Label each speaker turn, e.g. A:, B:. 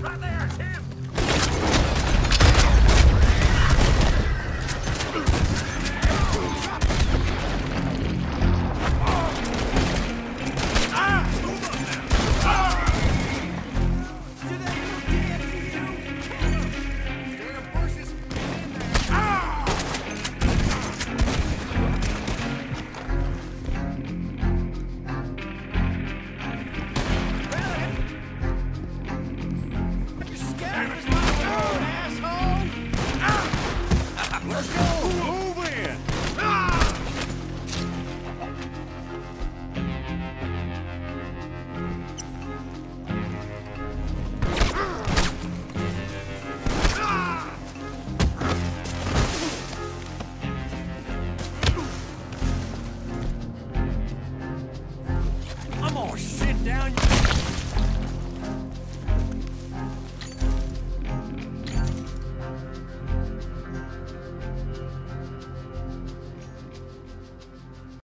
A: Right there, Tim!
B: Let's go!